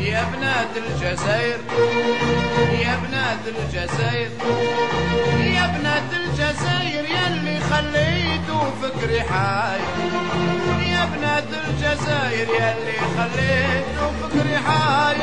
يا بنات الجزائر يا بنات الجزائر يا بنات الجزائر يلي خليتوا فكري حي يا بنات الجزائر يلي خليتوا فكري حي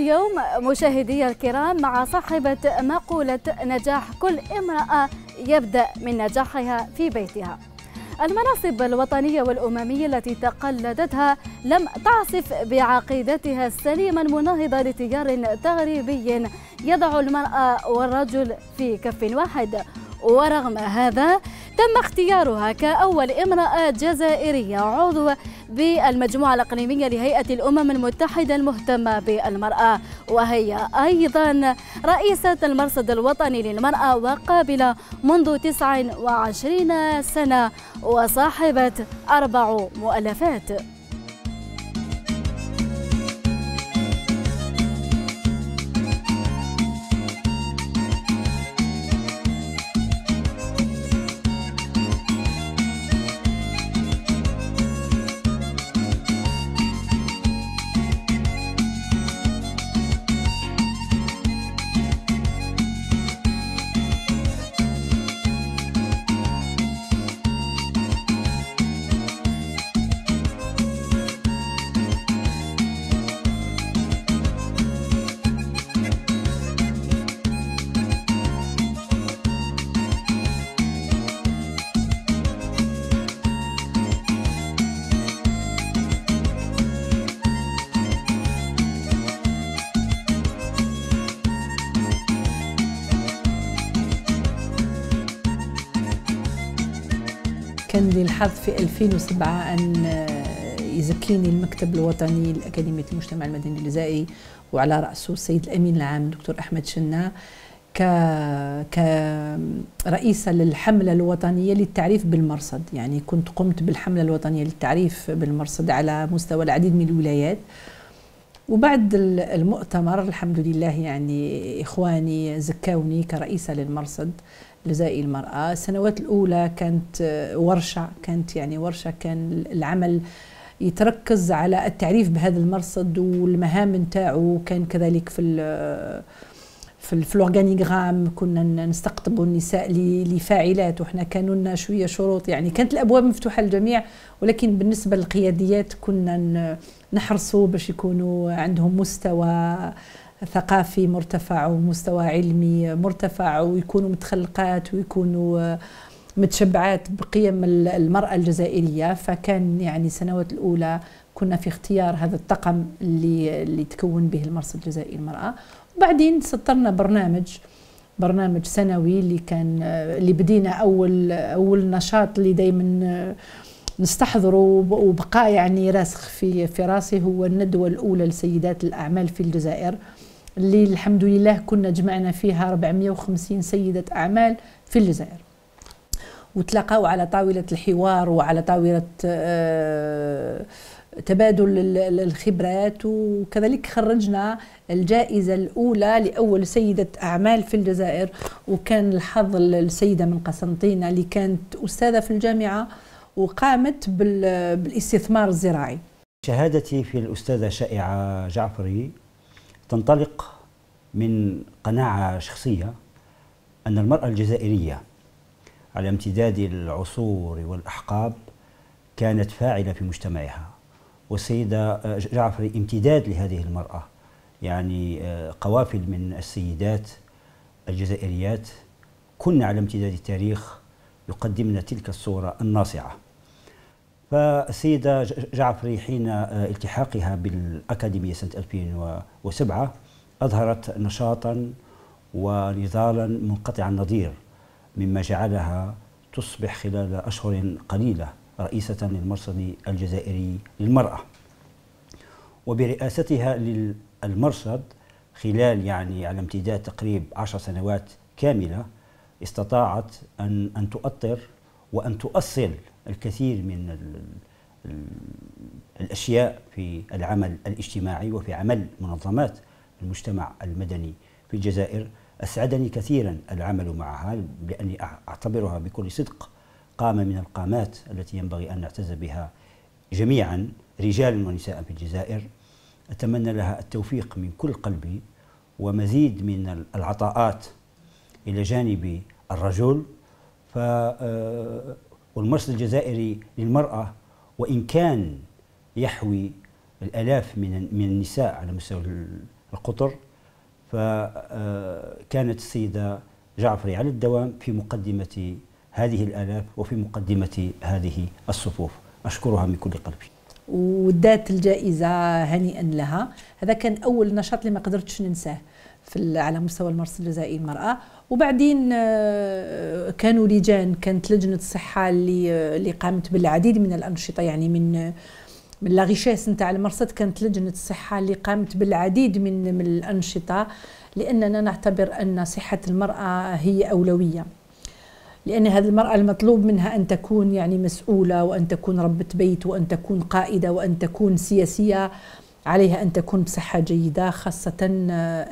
اليوم مشاهدي الكرام مع صاحبة مقولة نجاح كل امرأة يبدأ من نجاحها في بيتها. المناصب الوطنية والأممية التي تقلدتها لم تعصف بعقيدتها السليمة المناهضة لتيار تغريبي يضع المرأة والرجل في كف واحد. ورغم هذا تم اختيارها كأول امرأة جزائرية. عضو بالمجموعة الإقليمية لهيئة الأمم المتحدة المهتمة بالمرأة. وهي أيضا رئيسة المرصد الوطني للمرأة وقابلة منذ 29 سنة وصاحبة أربع مؤلفات. كان لي الحظ في 2007 أن يزكيني المكتب الوطني لأكاديمية المجتمع المدني الجزائري وعلى رأسه السيد الأمين العام الدكتور أحمد شنا ك كرئيسة للحملة الوطنية للتعريف بالمرصد. يعني كنت قمت بالحملة الوطنية للتعريف بالمرصد على مستوى العديد من الولايات. وبعد المؤتمر الحمد لله يعني إخواني زكاوني كرئيسة للمرصد لزائي المرأة. السنوات الأولى كانت ورشة كانت يعني ورشة كان العمل يتركز على التعريف بهذا المرصد والمهام نتاعو. كان كذلك في في في الاورغانيغرام كنا نستقطبوا النساء لفاعلات. وحنا كانوا لنا شوية شروط يعني كانت الأبواب مفتوحة للجميع. ولكن بالنسبة للقياديات كنا نحرصوا باش يكونوا عندهم مستوى ثقافي مرتفع ومستوى علمي مرتفع ويكونوا متخلقات ويكونوا متشبعات بقيم المرأة الجزائرية. فكان يعني السنوات الأولى كنا في اختيار هذا الطقم اللي اللي تكون به المرصد الجزائري المرأة. وبعدين سطرنا برنامج برنامج سنوي اللي كان اللي بدينا أول أول نشاط اللي دايما نستحضره وبقى يعني راسخ في في راسي هو الندوة الأولى لسيدات الأعمال في الجزائر. اللي الحمد لله كنا جمعنا فيها 450 سيدة أعمال في الجزائر. وتلاقوا على طاولة الحوار وعلى طاولة تبادل الخبرات وكذلك خرجنا الجائزة الأولى لأول سيدة أعمال في الجزائر وكان الحظ السيدة من قسنطينة اللي كانت أستاذة في الجامعة وقامت بالاستثمار الزراعي. شهادتي في الأستاذة شائعة جعفري تنطلق من قناعة شخصية أن المرأة الجزائرية على امتداد العصور والأحقاب كانت فاعلة في مجتمعها. والسيدة جعفري امتداد لهذه المرأة يعني آه، قوافل من السيدات الجزائريات كن على امتداد التاريخ يقدمن تلك الصورة الناصعة. فالسيدة جعفري حين آه، التحاقها بالأكاديمية سنة 2007 أظهرت نشاطا ونضالا منقطع النظير مما جعلها تصبح خلال أشهر قليلة رئيسة للمرصد الجزائري للمرأة. وبرئاستها للمرصد خلال يعني على امتداد تقريب عشر سنوات كاملة استطاعت أن أن تؤطر وأن تؤصل الكثير من الأشياء في العمل الاجتماعي وفي عمل منظمات المجتمع المدني في الجزائر. أسعدني كثيرا العمل معها لأني أعتبرها بكل صدق قامة من القامات التي ينبغي أن نعتز بها جميعا رجالا ونساء في الجزائر. أتمنى لها التوفيق من كل قلبي ومزيد من العطاءات إلى جانب الرجل. ف آه، والمرصد الجزائري للمرأة وإن كان يحوي الآلاف من من النساء على مستوى القطر فكانت السيدة جعفري على الدوام في مقدمة هذه الآلاف وفي مقدمة هذه الصفوف. أشكرها من كل قلبي. ودات الجائزة هنيئا لها. هذا كان أول نشاط اللي ما قدرتش ننساه في على مستوى المرصد الجزائري المرأة وبعدين آه، كانوا لجان كانت لجنة الصحة اللي اللي قامت بالعديد من الأنشطة يعني من من لاغيشيس نتاع المرصد كانت لجنة الصحة اللي قامت بالعديد من من الأنشطة لأننا نعتبر أن صحة المرأة هي أولوية. لأن هذه المرأة المطلوب منها أن تكون يعني مسؤولة وأن تكون ربة بيت وأن تكون قائدة وأن تكون سياسية. عليها أن تكون بصحة جيدة خاصة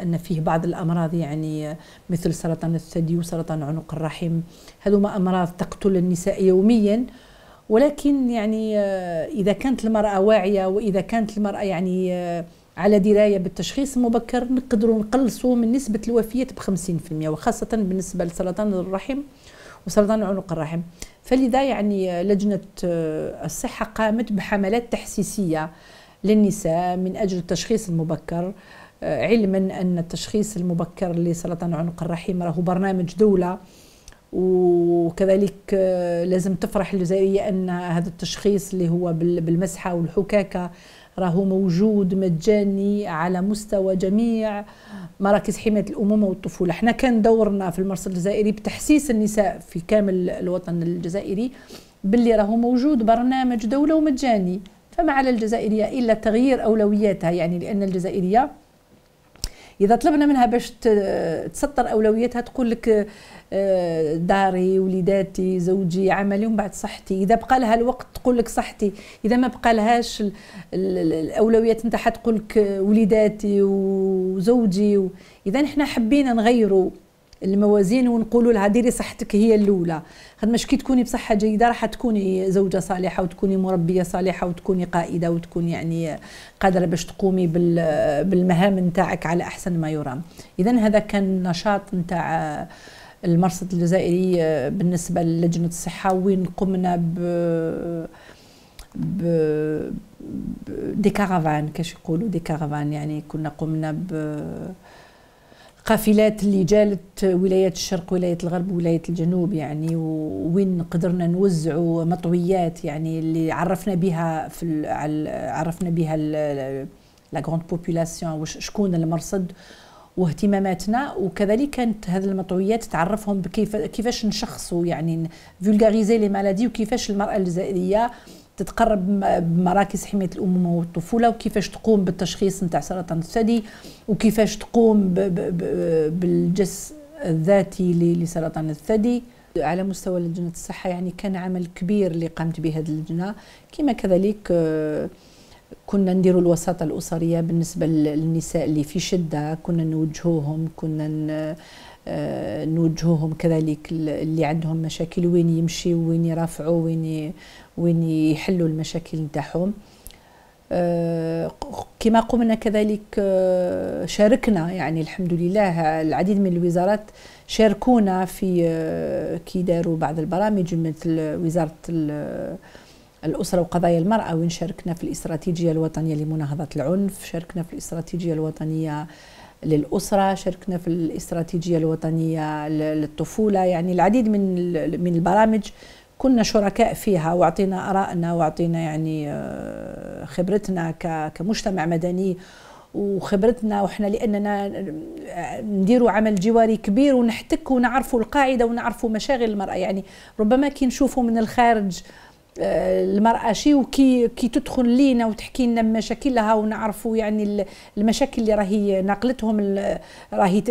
أن فيه بعض الأمراض يعني مثل سرطان الثدي وسرطان عنق الرحم. هذوما أمراض تقتل النساء يوميا. ولكن يعني إذا كانت المرأة واعية وإذا كانت المرأة يعني على دراية بالتشخيص المبكر نقدروا نقلصوا من نسبة الوفيات ب 50% وخاصة بالنسبة لسرطان الرحم وسرطان عنق الرحم. فلذا يعني لجنة الصحة قامت بحملات تحسيسية. للنساء من أجل التشخيص المبكر. علما أن التشخيص المبكر لسرطان عنق الرحم راهو برنامج دولة وكذلك لازم تفرح الجزائرية أن هذا التشخيص اللي هو بالمسحة والحكاكة راهو موجود مجاني على مستوى جميع مراكز حماية الأمومة والطفولة. إحنا كان دورنا في المرصد الجزائري بتحسيس النساء في كامل الوطن الجزائري باللي راهو موجود برنامج دولة ومجاني. فما على الجزائرية إلا تغيير أولوياتها يعني لأن الجزائرية إذا طلبنا منها باش تسطر أولوياتها تقول لك آه، داري وليداتي زوجي عملي ومن بعد صحتي. إذا بقى لها الوقت تقول لك صحتي. إذا ما بقى لهاش الأولويات نتاعها تقول لك وليداتي وزوجي إذا إحنا حبينا نغيروا الموازين ونقولوا لها ديري صحتك هي الأولى. خدمة كي تكوني بصحة جيدة راح تكوني زوجة صالحة وتكوني مربية صالحة وتكوني قائدة وتكوني يعني قادرة باش تقومي بالمهام نتاعك على أحسن ما يرام. اذا هذا كان نشاط نتاع المرصد الجزائري بالنسبة للجنة الصحة وين قمنا ب ب دي كارافان كاش يقولوا دي كارافان يعني كنا قمنا ب قافلات اللي جالت ولايات الشرق ولاية الغرب ولاية الجنوب يعني وين قدرنا نوزعوا مطويات يعني اللي عرفنا بها في عرفنا بها la grande population شكون المرصد واهتماماتنا. وكذلك كانت هذه المطويات تعرفهم بكيف كيفاش نشخصوا يعني vulgariser les maladies وكيفاش المرأة الجزائرية تتقرب بمراكز حماية الامومه والطفولة وكيفاش تقوم بالتشخيص نتاع سرطان الثدي وكيفاش تقوم بالجس الذاتي لسرطان الثدي. على مستوى لجنه الصحة يعني كان عمل كبير اللي قامت به هذه اللجنة. كما كذلك آه، كنا نديروا الوساطة الأسرية بالنسبة للنساء اللي في شدة كنا نوجهوهم كنا نوجهوهم كذلك اللي عندهم مشاكل وين يمشي وين يرافعوا وين وين يحلوا المشاكل نتاعهم. آه، كما قمنا كذلك آه، شاركنا يعني الحمد لله العديد من الوزارات شاركونا في آه، كي داروا بعض البرامج مثل وزارة الأسرة وقضايا المرأة وين شاركنا في الاستراتيجية الوطنية لمناهضة العنف شاركنا في الاستراتيجية الوطنية للأسرة شاركنا في الاستراتيجية الوطنية للطفولة. يعني العديد من من البرامج كنا شركاء فيها واعطينا آرائنا واعطينا يعني آه، خبرتنا كمجتمع مدني وخبرتنا. وإحنا لأننا نديروا عمل جواري كبير ونحتك ونعرفوا القاعدة ونعرفوا مشاغل المرأة. يعني ربما كي نشوفوا من الخارج المرأة شيء وكي كي تدخل لينا وتحكي لنا مشاكلها ونعرفوا يعني المشاكل اللي راهي ناقلتهم راهي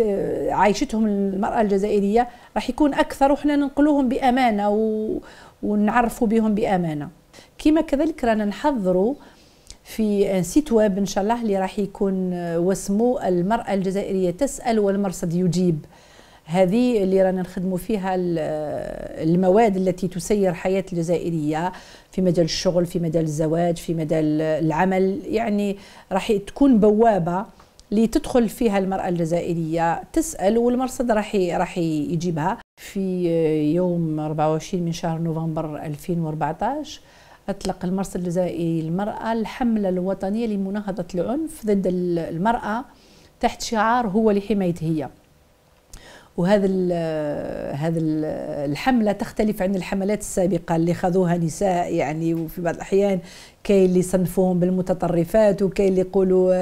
عايشتهم المرأة الجزائرية راح يكون أكثر وحنا ننقلوهم بأمانة ونعرفوا بهم بأمانة. كما كذلك رانا نحضروا في site web إن شاء الله اللي راح يكون واسمه المرأة الجزائرية تسأل والمرصد يجيب. هذه اللي رانا نخدموا فيها المواد التي تسير حياة الجزائرية في مجال الشغل في مجال الزواج في مجال العمل. يعني راح تكون بوابة لتدخل فيها المرأة الجزائرية تسأل والمرصد راح راح يجيبها. في يوم 24 من شهر نوفمبر 2014 أطلق المرصد الجزائري للمرأة الحملة الوطنية لمناهضة العنف ضد المرأة تحت شعار هو لحماية هي. وهذا هذا ال الحملة تختلف عن الحملات السابقة اللي خذوها نساء يعني وفي بعض الأحيان كاين اللي يصنفوهم بالمتطرفات وكاين اللي يقولوا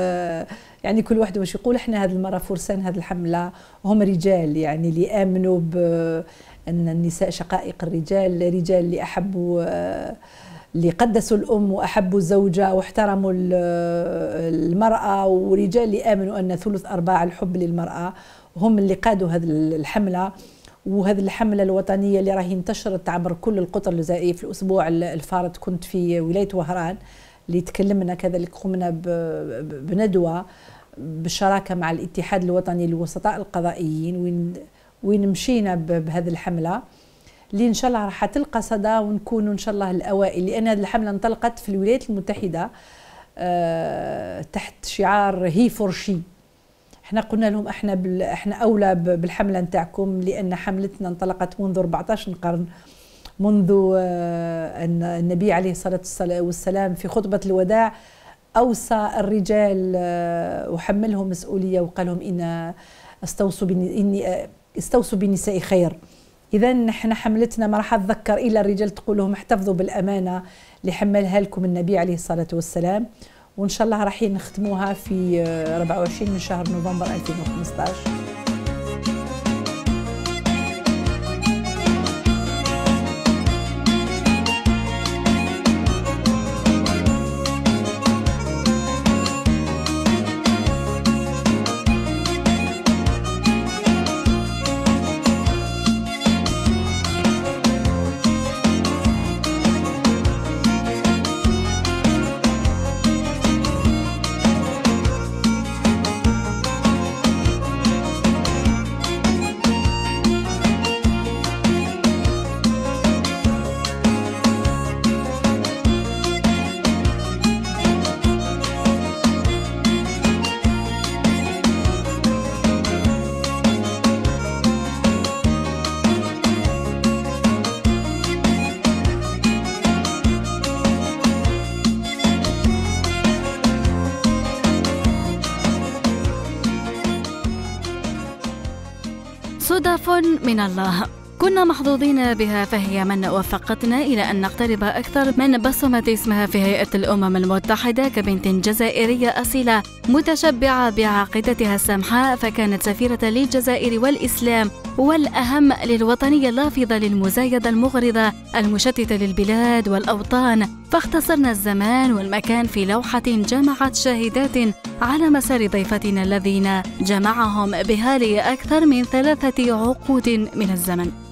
يعني كل واحد واش يقول إحنا هذه المره فرسان هذه الحملة. هم رجال يعني اللي آمنوا بان النساء شقائق الرجال رجال اللي أحبوا اللي قدسوا الأم وأحبوا الزوجة واحترموا المرأة ورجال اللي آمنوا أن ثلث أرباع الحب للمرأة. هم اللي قادوا هذه الحملة وهذه الحملة الوطنية اللي راهي انتشرت عبر كل القطر الجزائرية في الأسبوع الفارط. كنت في ولاية وهران اللي تكلمنا كذلك قمنا بندوة بالشراكه مع الاتحاد الوطني للوسطاء القضائيين. وين وين مشينا بهذه الحملة اللي إن شاء الله راح تلقى صدى ونكونوا إن شاء الله الأوائل. لأن هذه الحملة انطلقت في الولايات المتحدة أه تحت شعار هي فور شي. إحنا قلنا لهم إحنا بال... إحنا أولى بالحملة نتاعكم لأن حملتنا انطلقت منذ 14 قرن منذ آه، أن النبي عليه الصلاة والسلام في خطبة الوداع أوصى الرجال آه، وحملهم مسؤولية وقال لهم إن استوصوا اني آه، استوصوا بالنساء خير. اذا نحن حملتنا ما راح أتذكر إلا الرجال تقول لهم احتفظوا بالأمانة اللي حملها لكم النبي عليه الصلاة والسلام. وإن شاء الله راح نختموها في 24 من شهر نوفمبر 2015 صدف من الله. كنا محظوظين بها فهي من وفقتنا إلى أن نقترب أكثر من بصمة اسمها في هيئة الأمم المتحدة كبنت جزائرية أصيلة متشبعة بعقيدتها السمحاء فكانت سفيرة للجزائر والإسلام والأهم للوطنية اللافظة للمزايدة المغرضة المشتتة للبلاد والأوطان. فاختصرنا الزمان والمكان في لوحة جمعت شاهدات على مسار ضيفتنا الذين جمعهم بها لأكثر من ثلاثة عقود من الزمن.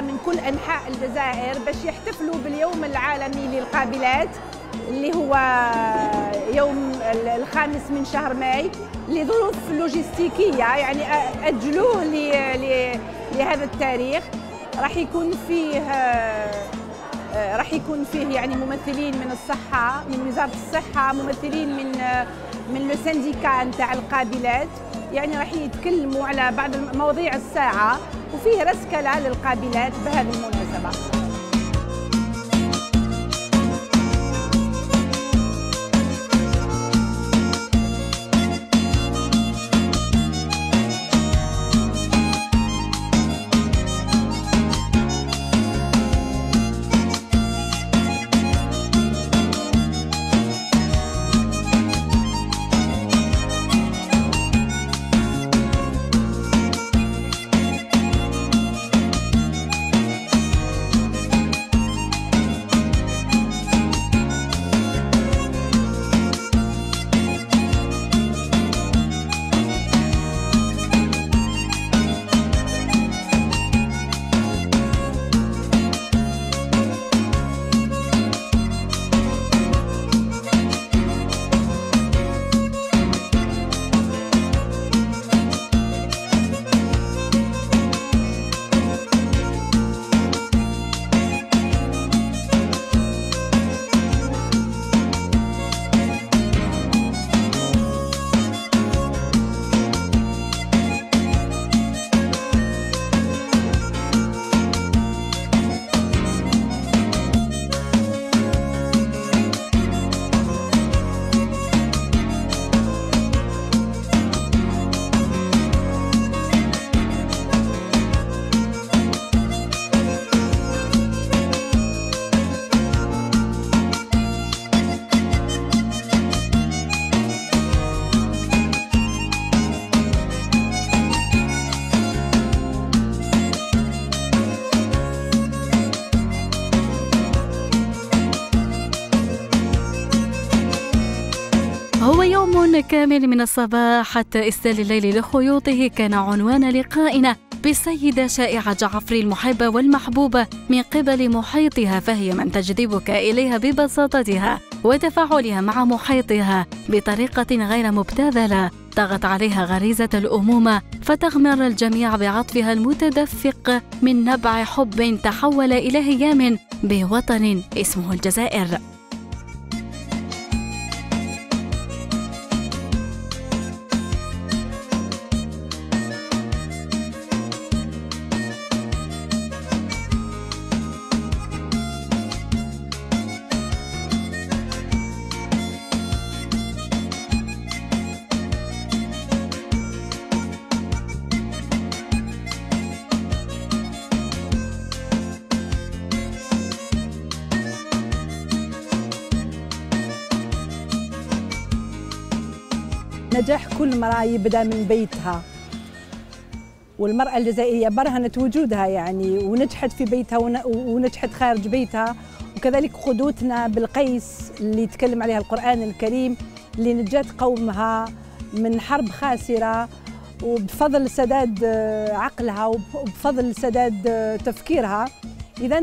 من كل أنحاء الجزائر باش يحتفلوا باليوم العالمي للقابلات اللي هو يوم الخامس من شهر ماي لظروف لوجستيكية يعني أجلوه لهذا التاريخ. راح يكون فيه راح يكون فيه يعني ممثلين من الصحة من وزارة الصحة ممثلين من من لو سانديكا نتاع القابلات. يعني راح يتكلموا على بعض مواضيع الساعة وفيه رسكلة للقابلات بهذه المناسبة. كامل من الصباح. حتى إسلال الليل لخيوطه. كان عنوان لقائنا بالسيدة شائعة جعفري المحبة والمحبوبة من قبل محيطها فهي من تجذبك إليها ببساطتها وتفاعلها مع محيطها بطريقة غير مبتذلة. طغت عليها غريزة الأمومة فتغمر الجميع بعطفها المتدفق من نبع حب تحول إلى هيام بوطن اسمه الجزائر. كل امرأة يبدأ من بيتها. والمرأة الجزائرية برهنت وجودها يعني ونجحت في بيتها ونجحت خارج بيتها. وكذلك قدوتنا بالقيس اللي يتكلم عليها القرآن الكريم اللي نجت قومها من حرب خاسرة وبفضل سداد عقلها وبفضل سداد تفكيرها. إذا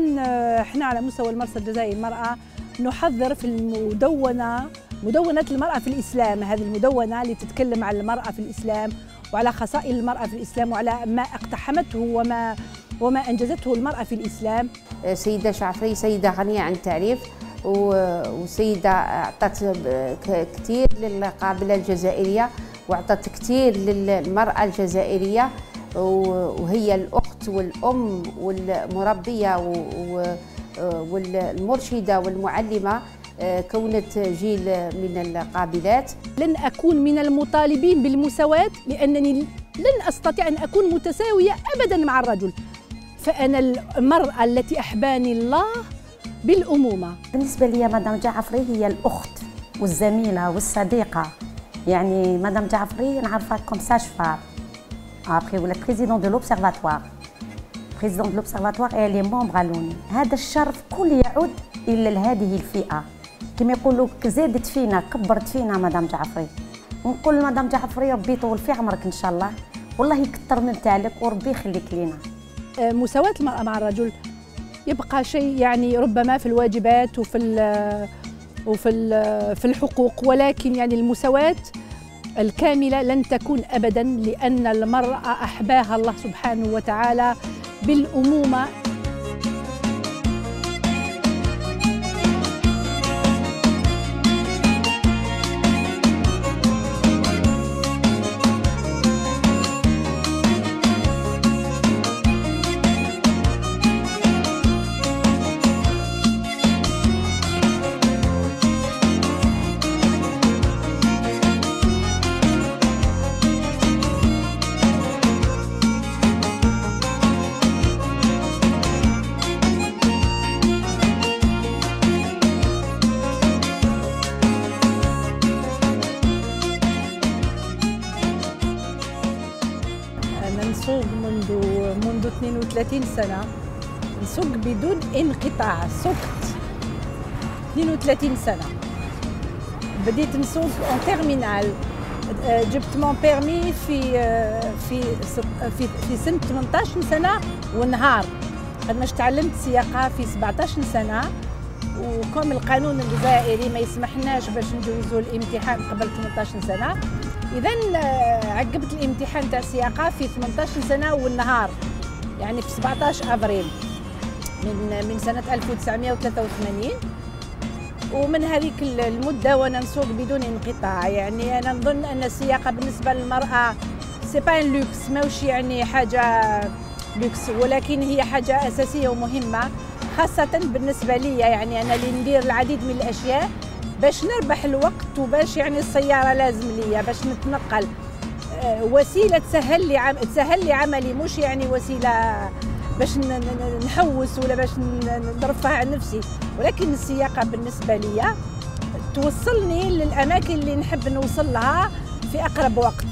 إحنا على مستوى المرصد الجزائري المرأة نحذر في المدونة مدونة المرأة في الإسلام هذه المدونة اللي تتكلم عن المرأة في الإسلام وعلى خصائص المرأة في الإسلام وعلى ما اقتحمته وما وما أنجزته المرأة في الإسلام. سيدة شعفري سيدة غنية عن التعريف وسيدة أعطت كثير للقابلة الجزائرية وأعطت كثير للمرأة الجزائرية وهي الأخت والأم والمربية والمرشدة والمعلمة. كونت جيل من القابلات. لن أكون من المطالبين بالمساواة لأنني لن أستطيع أن أكون متساوية أبدا مع الرجل. فأنا المرأة التي أحباني الله بالأمومة. بالنسبة لي مدام جعفري هي الأخت والزميلة والصديقة. يعني مدام جعفري نعرفها comme sage-femme après ولا présidente de l'observatoire présidente de l'observatoire et les membres هذا الشرف كله يعود إلى هذه الفئة. كما يقولوا زادت فينا كبرت فينا مدام جعفري. ونقول مدام جعفري ربي يطول في عمرك إن شاء الله. والله يكثر من أمثالك وربي يخليك لينا. آه، مساواة المرأة مع الرجل يبقى شيء يعني ربما في الواجبات وفي وفي في الحقوق ولكن يعني المساواة الكاملة لن تكون أبدا لأن المرأة أحباها الله سبحانه وتعالى بالأمومة. سنة نسوق بدون انقطاع سقت 32 سنة. بديت نسوق en terminale جبت mon permis في في في في سنة 18 سنة ونهار. قد تعلمت السياقة في 17 سنة. و comme القانون الجزائري ما يسمحناش باش نجوزوا الامتحان قبل 18 سنة. اذا آه، عقبت الامتحان تاع السياقه في 18 سنة والنهار يعني في 17 أبريل من من سنة 1983 ومن هذيك المدة وأنا نسوق بدون انقطاع. يعني أنا نظن أن السياقة بالنسبة للمرأة c'est pas luxe ماهوش يعني حاجة لوكس ولكن هي حاجة أساسية ومهمة خاصة بالنسبة لي يعني أنا اللي ندير العديد من الأشياء باش نربح الوقت وباش يعني السيارة لازم ليا باش نتنقل. وسيلة تسهل لي عم... تسهل لي عملي مش يعني وسيلة باش نحوس ولا باش نرفه عن نفسي. ولكن السياقة بالنسبة لي توصلني للأماكن اللي نحب نوصل لها في أقرب وقت.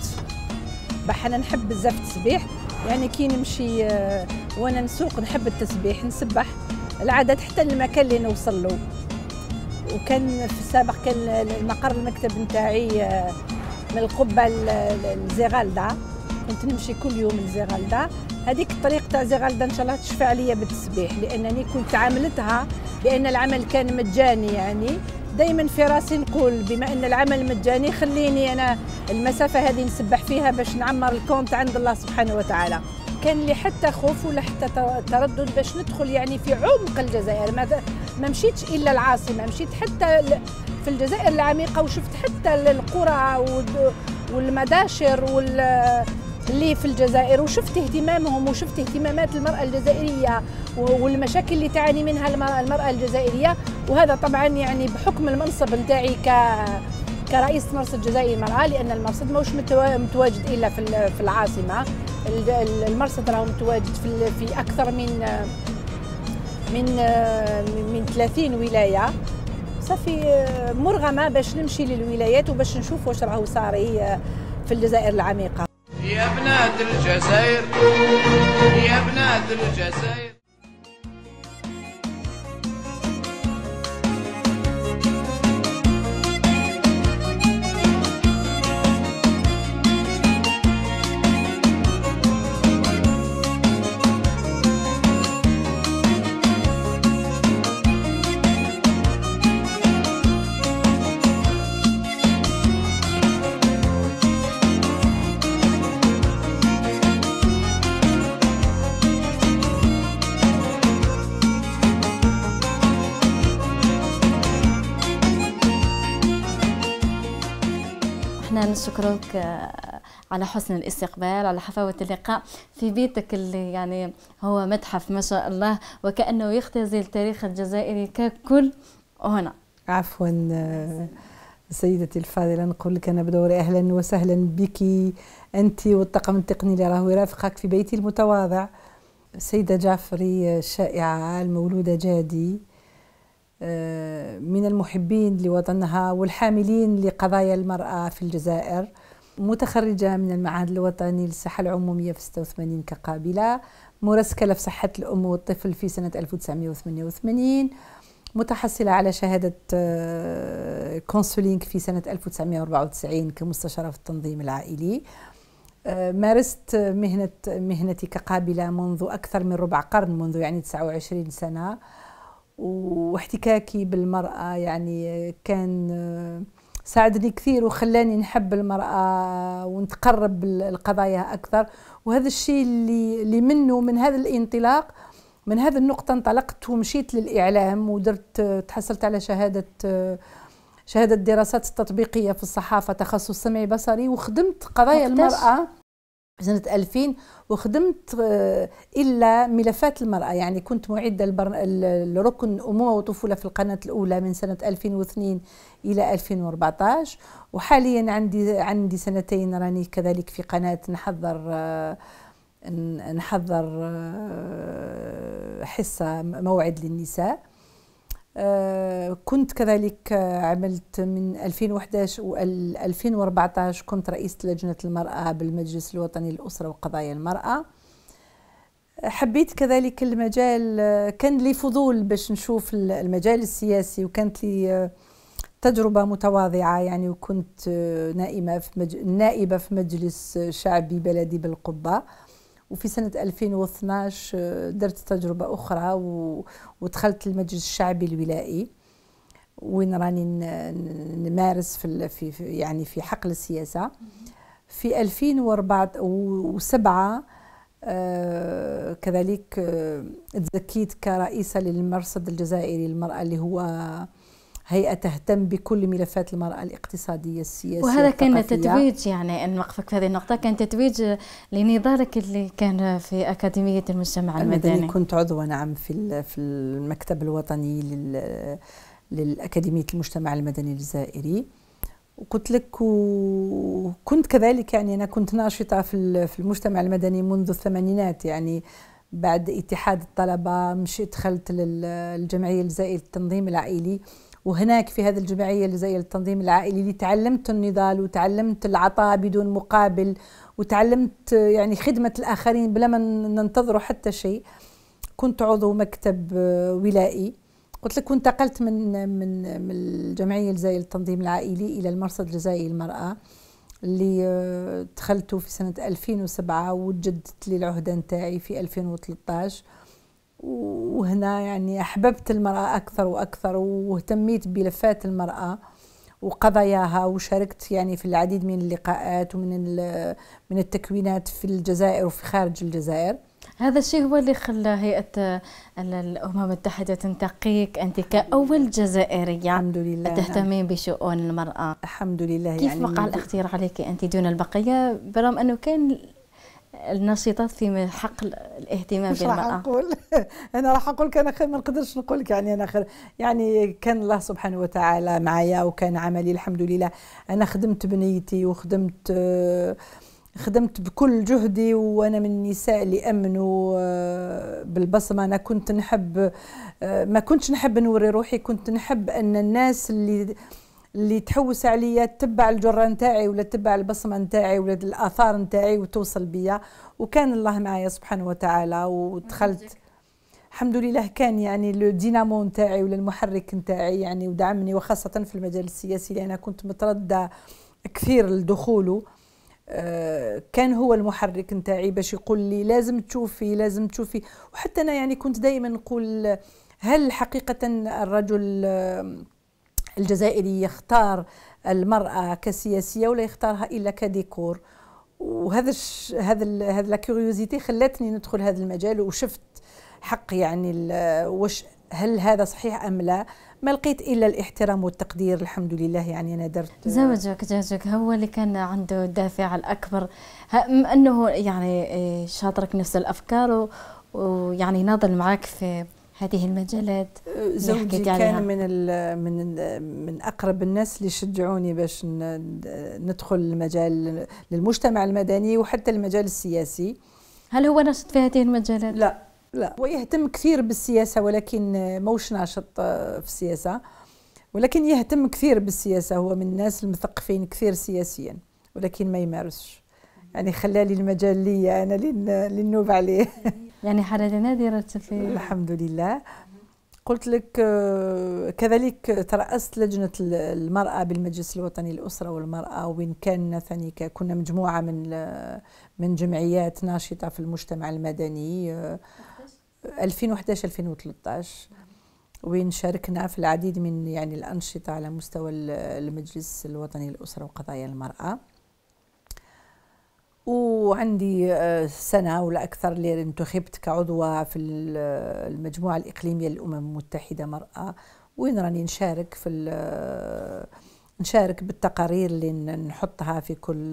بح أنا نحب بزاف التسبيح. يعني كي نمشي آه، وأنا نسوق نحب التسبيح نسبح العدد حتى المكان اللي نوصل له. وكان في السابق كان المقر المكتب نتاعي آه، من القبة لزيغالدا كنت نمشي كل يوم لزيغالدا. هذيك الطريق تاع زيغالدا إن شاء الله تشفع لي بالتسبيح لأنني كنت عاملتها بأن العمل كان مجاني يعني. دائما في راسي نقول بما أن العمل مجاني خليني أنا المسافة هذه نسبح فيها باش نعمر الكونت عند الله سبحانه وتعالى. كان لي حتى خوف ولا حتى تردد باش ندخل يعني في عمق الجزائر. ما مشيتش إلا العاصمة مشيت حتى في الجزائر العميقة وشفت حتى القرى والمداشر وال اللي في الجزائر وشفت اهتمامهم وشفت اهتمامات المرأة الجزائرية والمشاكل اللي تعاني منها المرأة الجزائرية. وهذا طبعا يعني بحكم المنصب نتاعي ك كرئيس مرصد جزائري المرأة لأن المرصد مش متواجد إلا في العاصمة. المرصد راهو متواجد في أكثر من من من 30 ولاية. صافي مرغمة باش نمشي للولايات وباش نشوف واش راهو صاري في الجزائر العميقة. يا بنات الجزائر يا بنات الجزائر. نشكرك آه، على حسن الاستقبال على حفاوة اللقاء في بيتك اللي يعني هو متحف ما شاء الله وكأنه يختزل التاريخ الجزائري ككل هنا. عفوا آه، سيدتي الفاضلة نقول لك أنا بدوري أهلا وسهلا بك أنت والطاقم التقني اللي راهو يرافقك في بيتي المتواضع سيدة جعفري الشائعة المولودة جادي. آه، من المحبين لوطنها والحاملين لقضايا المرأة في الجزائر متخرجة من المعهد الوطني للصحة العمومية في 86 كقابلة مرسكلة في صحة الأم والطفل في سنة 1988 متحصلة على شهادة كونسولينج في سنة 1994 كمستشارة في التنظيم العائلي. آه، مارست مهنة مهنتي كقابلة منذ أكثر من ربع قرن منذ يعني 29 سنة. واحتكاكي بالمرأة يعني كان آه، ساعدني كثير وخلاني نحب المرأة ونتقرب القضايا أكثر. وهذا الشيء اللي, اللي منه من هذا الانطلاق من هذه النقطة انطلقت ومشيت للإعلام ودرت تحصلت على شهادة شهادة الدراسات التطبيقية في الصحافة تخصص سمعي بصري وخدمت قضايا المرأة سنة 2000 وخدمت آه، إلا ملفات المرأة. يعني كنت معدة الركن أمومة وطفولة في القناة الأولى من سنة 2002 إلى 2014 وحاليا عندي عندي سنتين راني كذلك في قناة نحضر آه، نحضر آه، حصة موعد للنساء. كنت كذلك عملت من 2011 و 2014 كنت رئيسة لجنة المرأة بالمجلس الوطني للأسرة وقضايا المرأة. حبيت كذلك المجال كان لي فضول باش نشوف المجال السياسي وكانت لي تجربة متواضعة يعني وكنت نائمة في مج... نائبة في مجلس شعبي بلدي بالقبة. وفي سنة 2012 درت تجربة أخرى. ودخلت المجلس الشعبي الولائي وين راني نمارس في, في يعني في حقل السياسة في 2007 آه كذلك آه تزكيت كرئيسة للمرصد الجزائري للمرأة اللي هو هيئة تهتم بكل ملفات المرأة الاقتصادية السياسية وهذا كان تتويج يعني أن نوقفك في هذه النقطة كان تتويج لنضالك اللي كان في أكاديمية المجتمع المدني, المدني. كنت عضوة نعم في في المكتب الوطني لل للأكاديمية المجتمع المدني الجزائري وقلت لك وكنت كذلك يعني أنا كنت ناشطة في في المجتمع المدني منذ الثمانينات يعني بعد اتحاد الطلبة مشيت دخلت للجمعية الجزائرية للتنظيم العائلي. وهناك في هذه الجمعية اللي زي التنظيم العائلي اللي تعلمت النضال وتعلمت العطاء بدون مقابل وتعلمت يعني خدمة الآخرين بلا ما ننتظروا حتى شيء كنت عضو مكتب ولائي. قلت لك وانتقلت من من من الجمعية الجزائريه للتنظيم العائلي إلى المرصد الجزائري للمراه اللي دخلته في سنة 2007 وجدت لي العهدة نتاعي في 2013 وهنا يعني أحببت المرأة أكثر وأكثر واهتميت بلفات المرأة وقضاياها وشاركت يعني في العديد من اللقاءات ومن من التكوينات في الجزائر وفي خارج الجزائر. هذا الشيء هو اللي خلى هيئة الأمم المتحدة تنتقيك. أنت كأول جزائرية الحمد لله تهتمين نعم. بشؤون المرأة. الحمد لله كيف يعني وقع الاختيار عليك أنت دون البقية؟ برغم أنه كان النشيطات في حق الاهتمام مش بالمرأة. راح أقول. أنا راح أقول كان خير ما نقدرش نقول لك يعني أنا خير. يعني كان الله سبحانه وتعالى معايا وكان عملي الحمد لله. أنا خدمت بنيتي وخدمت خدمت بكل جهدي وأنا من النساء اللي أمنوا بالبصمة. أنا كنت نحب ما كنتش نحب نوري روحي كنت نحب أن الناس اللي اللي تحوس عليا تتبع الجرة نتاعي ولا تتبع البصمة نتاعي ولا الآثار نتاعي وتوصل بيا. وكان الله معايا سبحانه وتعالى ودخلت. الحمد لله كان يعني الدينامو نتاعي ولا المحرك نتاعي يعني ودعمني وخاصة في المجال السياسي لأن كنت متردده كثير لدخوله. آه، كان هو المحرك نتاعي باش يقول لي لازم تشوفي لازم تشوفي. وحتى أنا يعني كنت دائما نقول هل حقيقة الرجل الجزائري يختار المرأة كسياسية ولا يختارها إلا كديكور وهذا. هذا. هذا لا كيوريوزيتي خلتني ندخل هذا المجال وشفت حق يعني. وش هل هذا صحيح أم لا ما لقيت إلا الاحترام والتقدير الحمد لله يعني أنا درت زوجك زوجك هو اللي كان عنده الدافع الأكبر أنه يعني إيه، شاطرك نفس الأفكار ويعني ناضل معك في هذه المجالات زوجي كان من من من أقرب الناس اللي شجعوني باش ندخل المجال للمجتمع المدني وحتى المجال السياسي. هل هو ناشط في هذه المجالات؟ لا لا. ويهتم كثير بالسياسة ولكن موش ناشط في السياسة. ولكن يهتم كثير بالسياسة. هو من الناس المثقفين كثير سياسيا ولكن ما يمارسش. يعني خلالي المجال لي أنا اللي نوب عليه. يعني حاجة نادرة في الحمد لله. قلت لك آه، كذلك ترأست لجنة المرأة بالمجلس الوطني للأسرة والمرأة وين كان ثاني كنا مجموعة من من جمعيات ناشطة في المجتمع المدني 2011 2013 وين شاركنا في العديد من يعني الأنشطة على مستوى المجلس الوطني للأسرة وقضايا المرأة. وعندي آه، سنة ولا أكثر اللي انتخبت كعضوة في المجموعة الإقليمية للأمم المتحدة مرأة. وين راني نشارك في آه، نشارك بالتقارير اللي نحطها في كل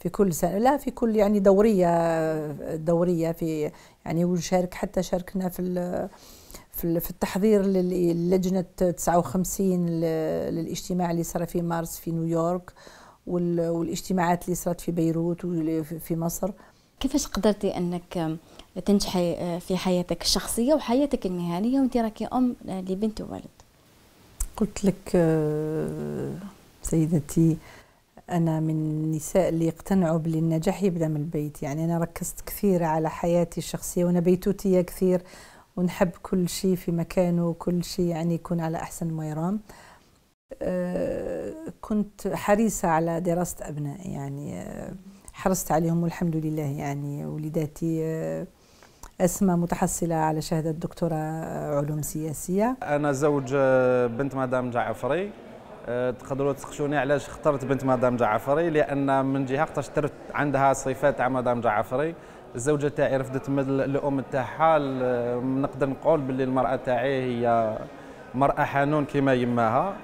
في كل سنة. لا في كل يعني دورية دورية في يعني ونشارك. حتى شاركنا في في التحضير للجنة 59 للاجتماع اللي صار في مارس في نيويورك. والاجتماعات اللي صارت في بيروت وفي مصر. كيفاش قدرتي إنك تنجحي آه، في حياتك الشخصية وحياتك المهنية وأنت راكي أم لبنت وولد؟ قلت لك آه، سيدتي أنا من النساء اللي يقتنعوا باللي النجاح يبدأ من البيت. يعني أنا ركزت كثير على حياتي الشخصية وأنا بيتوتية كثير ونحب كل شيء في مكانه وكل شيء يعني يكون على أحسن ما يرام آه، كنت حريصة على دراسة أبنائي يعني آه، حرصت عليهم والحمد لله يعني وليداتي آه، أسماء متحصلة على شهادة دكتوراه علوم سياسية. أنا زوج بنت مدام جعفري. تقدروا تسقشوني علاش اخترت بنت مدام جعفري؟ لأن من جهة اقتربت عندها صفات تاع مدام جعفري. الزوجة تاعي رفضت الأم تاعها. نقدر نقول باللي المرأة تاعي هي مرأة حنون كما يماها.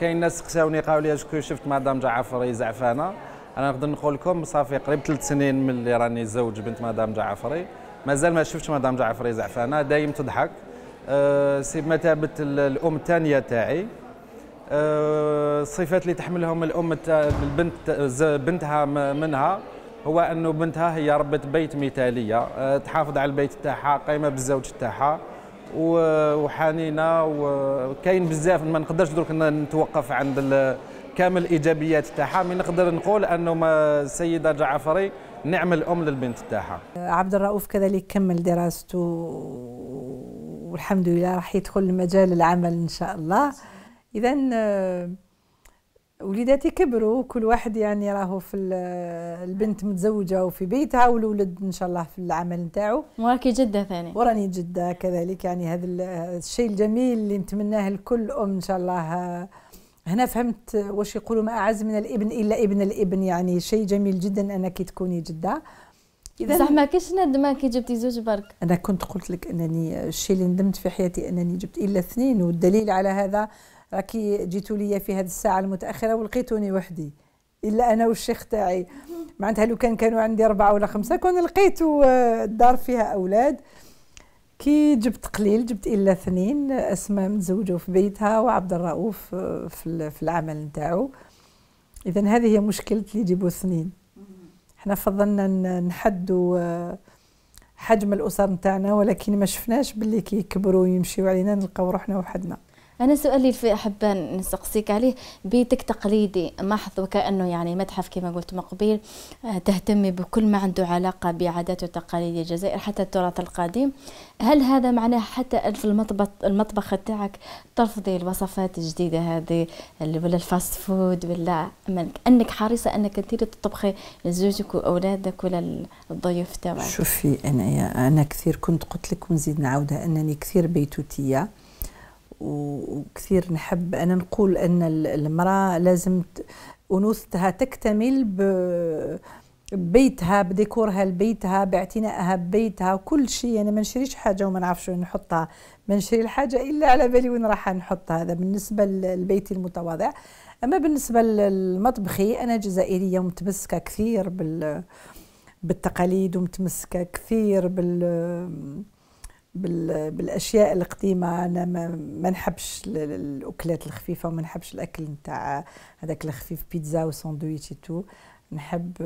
كاين ناس سقساوني قالوا لي شكون شفت مدام جعفري زعفانة. أنا نقدر نقول لكم صافي قريب ثلاث سنين من اللي راني زوج بنت مدام جعفري مازال ما شفتش مدام جعفري زعفانة دايم تضحك. أه c'est مثابه الأم الثانية تاعي. أه الصفات اللي تحملهم الأم البنت بنتها منها هو أنه بنتها هي ربة بيت مثاليه أه تحافظ على البيت تاعها قايمة بالزوج تاعها. وحنينة وكاين بزاف ما نقدرش درك نتوقف عند كامل الايجابيات تاعها mais نقدر نقول أنه السيدة جعفري نعم الأم للبنت تاعها. عبد الرؤوف كذلك كمل دراسته والحمد لله راح يدخل مجال العمل إن شاء الله. اذا وليداتي كبروا كل واحد يعني راهو في البنت متزوجة وفي بيتها والولد إن شاء الله في العمل نتاعو. وراكي جدة ثاني وراني جدة كذلك يعني هذا الشيء الجميل اللي نتمناه لكل أم إن شاء الله. هنا فهمت واش يقولوا ما أعز من الإبن إلا إبن الإبن يعني شيء جميل جدا أنك تكوني جدة. اذا صح ما كاش ندمه كي جبتي زوج برك. أنا كنت قلت لك أنني الشيء اللي ندمت في حياتي أنني جبت إلا اثنين والدليل على هذا راكي جيتوا لي في هذه الساعة المتأخرة ولقيتوني وحدي. إلا أنا والشيخ تاعي. معناتها لو كان كانوا عندي اربعه ولا خمسة كون لقيت الدار فيها أولاد. كي جبت قليل جبت إلا اثنين اسماء متزوجه في بيتها وعبد الرؤوف في في العمل نتاعو. اذا هذه هي مشكلة اللي يجيبوا اثنين. إحنا فضلنا نحدوا حجم الأسر نتاعنا ولكن ما شفناش باللي كي يكبروا ويمشيوا علينا نلقاو روحنا وحدنا. أنا سؤالي في حابة نسقسيك عليه. بيتك تقليدي محض وكأنه يعني متحف كما قلت مقبل آه، تهتمي بكل ما عنده علاقة بعادات وتقاليد الجزائر حتى التراث القديم. هل هذا معناه حتى في المطبخ المطبخ تاعك ترفضي الوصفات الجديدة هذه ولا ال fast food ولا أنك حريصة أنك أنت تطبخي لزوجك وأولادك ولا الضيوف تاعك؟ شوفي أنا أنا كثير كنت قلت لك ونزيد نعاودها أنني كثير بيتوتية. وكثير نحب أنا نقول أن المرأة لازم أنوثتها تكتمل ببيتها بديكورها لبيتها باعتنائها ببيتها كل شيء. أنا يعني ما نشريش حاجة وما نعرفش وين نحطها. ما نشري الحاجة إلا على بالي وين راح نحط هذا بالنسبة لبيتي المتواضع. أما بالنسبة للمطبخي أنا جزائرية ومتمسكة كثير بال بالتقاليد ومتمسكة كثير بال بالأشياء القديمة. أنا ما نحبش الأكلات الخفيفة وما نحبش الأكل نتاع هذاك الخفيف بيتزا وساندويتش تو نحب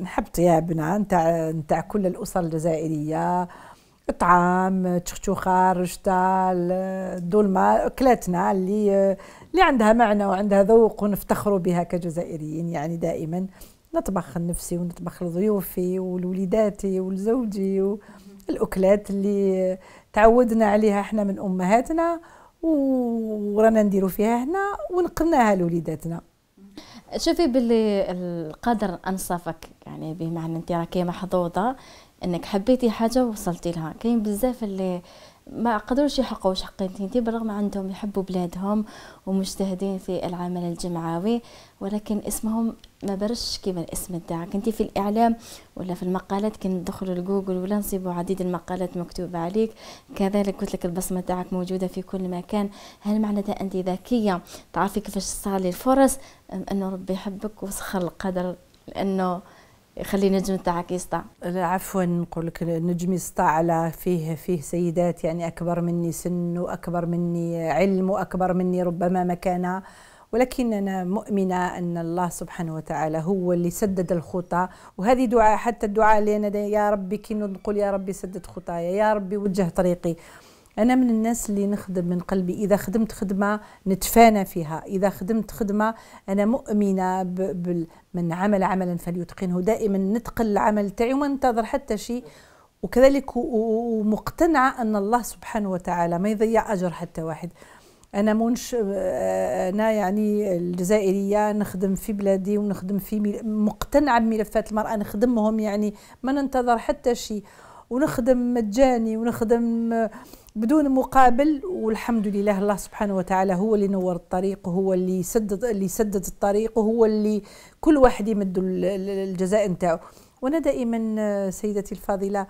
نحب طيابنا نتاع نتاع كل الاسر الجزائرية. طعام تشخشوخه رشتا الدولمه أكلاتنا اللي اللي عندها معنى وعندها ذوق ونفتخروا بها كجزائريين. يعني دائما نطبخ لنفسي ونطبخ لضيوفي ولوليداتي ولزوجي الأكلات اللي تعودنا عليها إحنا من أمهاتنا ورانا نديرو فيها هنا ونقلناها لوليداتنا. شوفي باللي القدر أنصفك يعني بمعنى انت راكي محظوظة إنك حبيتي حاجة ووصلتي لها. كاين بزاف اللي ما قدروش يحققوا حقيقتي بالرغم عندهم يحبوا بلادهم ومجتهدين في العمل الجمعوي ولكن اسمهم ما برش كيما الاسم تاعك. انت في الإعلام ولا في المقالات كي ندخلوا لجوجل ولا نصيبوا عديد المقالات مكتوبة عليك. كذلك قلت لك البصمة تاعك موجودة في كل مكان. هل معناتها أنت ذكية؟ تعرفي كيفاش تصالي الفرص؟ أنه ربي يحبك وسخر القدر؟ لأنه يخلي نجم تاعك يسطع. عفوا نقول لك نجمي يسطع على فيه فيه سيدات يعني أكبر مني سن وأكبر مني علم وأكبر مني ربما مكانة. ولكن أنا مؤمنة أن الله سبحانه وتعالى هو اللي سدد الخطى. وهذه دعاء حتى الدعاء اللي أنا يا ربي كي نقول يا ربي سدد خطايا يا ربي وجه طريقي. أنا من الناس اللي نخدم من قلبي. إذا خدمت خدمة نتفانى فيها. إذا خدمت خدمة أنا مؤمنة من عمل عملا فليتقنه. دائما نتقن العمل تاعي وما ننتظر حتى شيء. وكذلك ومقتنعة أن الله سبحانه وتعالى ما يضيع أجر حتى واحد. أنا منش أنا يعني الجزائرية نخدم في بلادي ونخدم في مقتنعة بملفات المرأة. نخدمهم يعني ما ننتظر حتى شيء. ونخدم مجاني ونخدم بدون مقابل والحمد لله الله سبحانه وتعالى هو اللي نور الطريق وهو اللي يسدد اللي يسدد الطريق وهو اللي كل واحد يمد الجزاء نتاعو. وأنا دائما سيدتي الفاضلة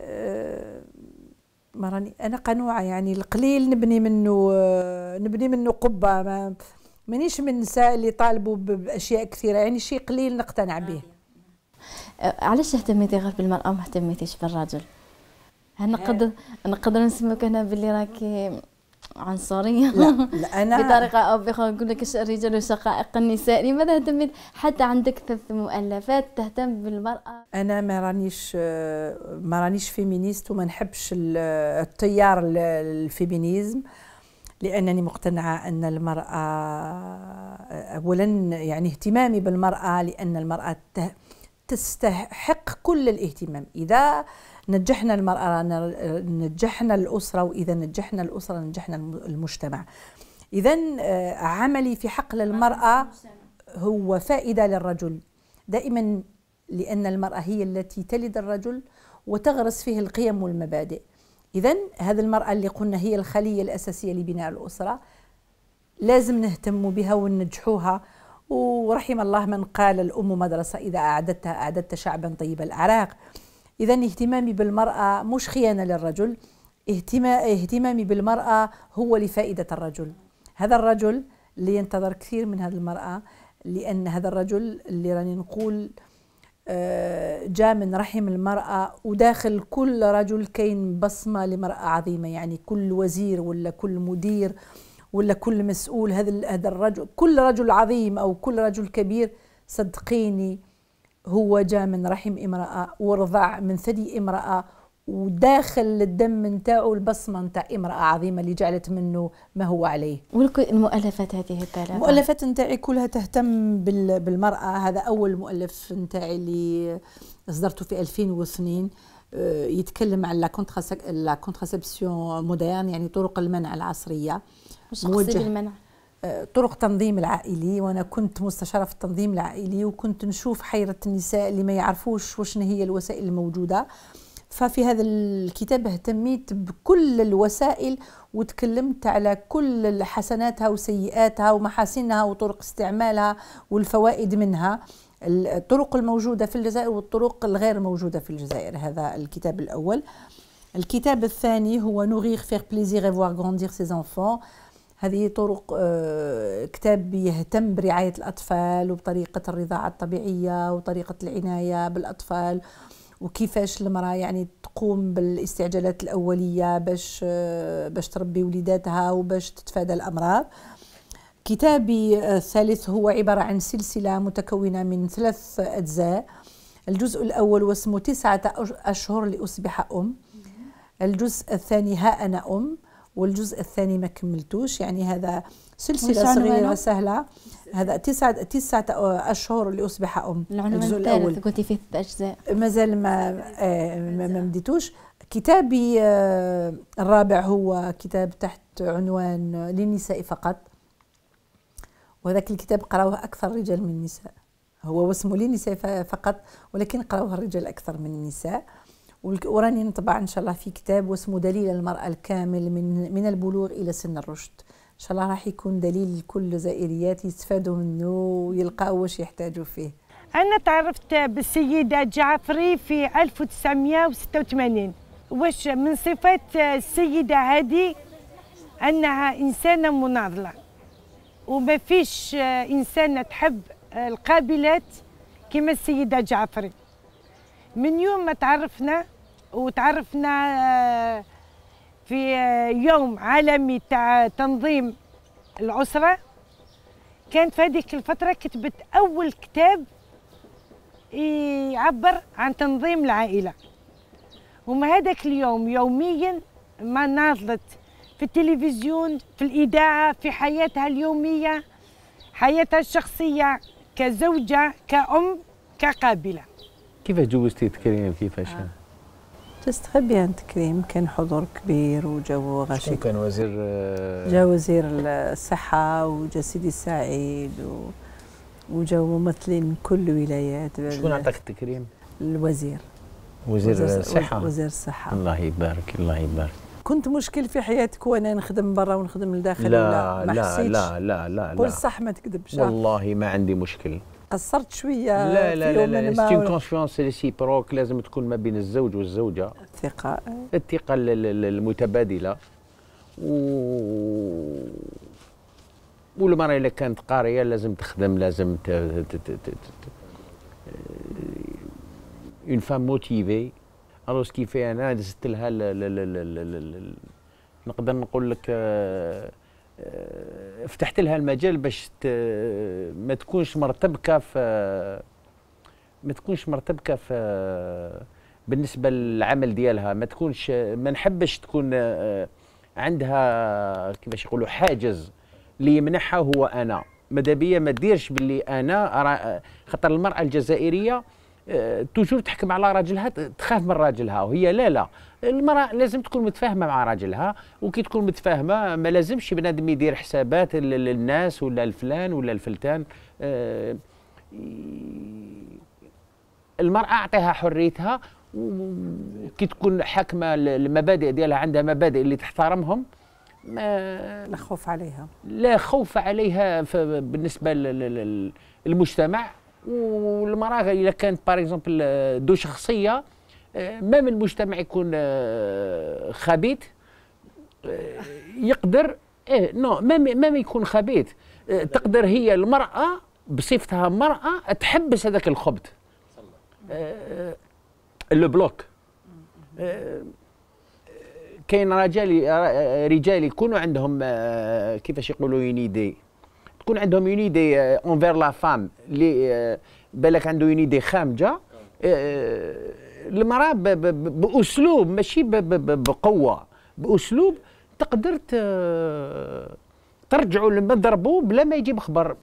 آه، ما راني أنا قنوعة يعني القليل نبني منه نبني منه قبة ما مانيش من النساء اللي طالبوا بأشياء كثيرة يعني شيء قليل نقتنع به. علاش اهتميتي غير بالمرأة وما اهتميتيش بالرجل؟ هل نقدر نقدر نسموك هنا باللي راكي عنصرية؟ لا, لا أنا بطريقة أو باخرى نقول لك الرجال وشقائق النساء. لماذا اهتميت؟ حتى عندك ثلاث مؤلفات تهتم بالمرأة. أنا ما رانيش ما رانيش féministe وما نحبش التيار ال féminisme لأنني مقتنعة أن المرأة اولا يعني اهتمامي بالمرأة لأن المرأة تستحق كل الاهتمام. إذا نجحنا المرأة نجحنا الأسرة وإذا نجحنا الأسرة نجحنا المجتمع. إذا آه، عملي في حقل المرأة هو فائدة للرجل. دائما لأن المرأة هي التي تلد الرجل وتغرس فيه القيم والمبادئ. إذا هذه المرأة اللي قلنا هي الخلية الأساسية لبناء الأسرة لازم نهتم بها وننجحوها. ورحم الله من قال الأم مدرسة إذا أعددتها أعددت شعبا طيب الأعراق. إذا اهتمامي بالمرأة مش خيانة للرجل اهتمامي بالمرأة هو لفائدة الرجل. هذا الرجل اللي ينتظر كثير من هذه المرأة لأن هذا الرجل اللي راني نقول آه، جاء من رحم المرأة وداخل كل رجل كاين بصمة لمرأة عظيمة يعني كل وزير ولا كل مدير. ولا كل مسؤول هذا هذا الرجل كل رجل عظيم أو كل رجل كبير صدقيني هو جاء من رحم امرأة ورضع من ثدي امرأة وداخل الدم نتاعو البصمة نتاع امرأة عظيمة اللي جعلت منه ما هو عليه. المؤلفات هذه الثلاثة؟ المؤلفات نتاعي كلها تهتم بالمرأة هذا أول مؤلف نتاعي اللي أصدرته في 2002 آه، يتكلم عن la contraception moderne يعني طرق المنع العصرية. موجه. بالمنع. طرق تنظيم العائلي وأنا كنت مستشارة في التنظيم العائلي وكنت نشوف حيرة النساء اللي ما يعرفوش وشن هي الوسائل الموجودة. ففي هذا الكتاب اهتميت بكل الوسائل وتكلمت على كل حسناتها وسيئاتها ومحاسنها وطرق استعمالها والفوائد منها. الطرق الموجودة في الجزائر والطرق الغير موجودة في الجزائر هذا الكتاب الأول. الكتاب الثاني هو nourrir vivre plaisir voir grandir ses enfants هذه طرق آه، كتاب يهتم برعاية الأطفال وبطريقة الرضاعة الطبيعية وطريقة العناية بالأطفال وكيفاش المرأة يعني تقوم بالاستعجالات الأولية باش آه، باش تربي وليداتها وباش تتفادى الأمراض. كتابي الثالث هو عبارة عن سلسلة متكونة من ثلاث أجزاء. الجزء الأول واسمه تسعة أشهر لأصبح أم. الجزء الثاني ها أنا أم. والجزء الثاني ما كملتوش. يعني هذا سلسلة صغيرة سهلة. هذا تسعة تسعة أشهر لأصبح أم. الجزء الأول. قلتي فيه ثلاث أجزاء مازال ما آه ما, ما مديتوش. كتابي آه، الرابع هو كتاب تحت عنوان للنساء فقط. وذاك الكتاب قرأوه أكثر رجال من النساء. هو اسمه للنساء فقط ولكن قرأوه الرجال أكثر من النساء. وراني نطبع إن شاء الله في كتاب واسمه دليل المرأة الكامل من من البلوغ إلى سن الرشد. إن شاء الله راح يكون دليل لكل الجزائريات يستفادوا منه ويلقاوا واش يحتاجوا فيه. أنا تعرفت بالسيدة جعفري في 1986 واش من صفات السيدة هذه؟ أنها إنسانة مناضلة. وما فيش إنسانة تحب القابلات كما السيدة جعفري. من يوم ما تعرفنا وتعرفنا في يوم عالمي تاع تنظيم الأسرة. كانت في هذيك الفترة كتبت أول كتاب يعبر عن تنظيم العائلة. وما هذاك اليوم يوميا ما ناضلت في التلفزيون في الإذاعة في حياتها اليومية حياتها الشخصية كزوجة كأم كقابلة. كيف جوزتي تكريم كيفاش؟ آه. جوزت تخي بيان تكريم كان حضور كبير وجو غشي كان وزير آه، جا وزير الصحة وجا سيدي سعيد و... وجاو ممثلين من كل الولايات. شكون عطاك التكريم؟ الوزير. وزير الصحة. وزير الصحة. الله يبارك الله يبارك. كنت مشكل في حياتك وأنا نخدم برا ونخدم لداخل لا ولا ما لا لا لا لا. قول صح ما تكذبش. والله ما عندي مشكل. قصرت شوية لا لا لا لا une confiance réciproque لازم تكون ما بين الزوج والزوجه الثقه الثقه المتبادله و والمرأة إذا كانت قارية لازم تخدم لازم ت... ت... ت... ت... une femme motivée alors كيف أنا دزت لها. نقدر نقول لك آه، آه، فتحت لها المجال باش. ما تكونش مرتبكة في ما تكونش مرتبكة في بالنسبة للعمل ديالها. ما تكونش ما نحبش تكون آه، عندها كيفاش يقولوا حاجز. اللي يمنحها هو أنا. ماذا بيا؟ ما ديرش باللي أنا. خاطر المرأة الجزائرية توجور تحكم على راجلها تخاف من راجلها وهي لا لا المرأة لازم تكون متفاهمة مع راجلها وكي تكون متفاهمة ما لازمش بنادم يدير حسابات للناس ولا الفلان ولا الفلتان. آه، المرأة أعطيها حريتها وكي تكون حاكمة المبادئ ديالها عندها مبادئ اللي تحترمهم ما لا خوف عليها. لا خوف عليها بالنسبة للمجتمع. والمراه إذا كانت par exemple دو شخصية ما من المجتمع يكون آه، خبيث آه، يقدر إيه نو ما ما يكون خبيث آه، تقدر هي المرأة بصفتها مرأة تحبس هذاك الخبث. البلوك كاين رجال رجال يكونوا عندهم آه، كيفاش يقولوا une idée تكون عندهم une idée envers la femme اللي بالك عنده une idée خامجة. آه، المرأة بأسلوب ماشي بقوة. بأسلوب تقدر ترجعوا لمضربه بلا ما يجيب خبر.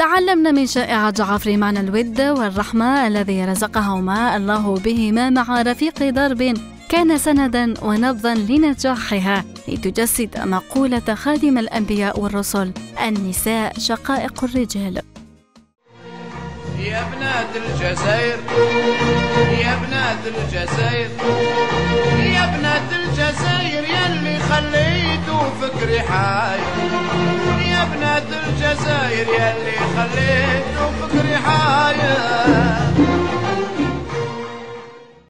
تعلمنا من شائعة جعفري معنى الود والرحمة الذي رزقهما الله بهما مع رفيق درب. كان سندا ونبضا لنجاحها لتجسد مقولة خادم الأنبياء والرسل النساء شقائق الرجال. يا بنات الجزائر يا بنات الجزائر يا بنات الجزائر يلي خليتوا فكري حاير يا بنات الجزائر يلي خليتوا فكري حاير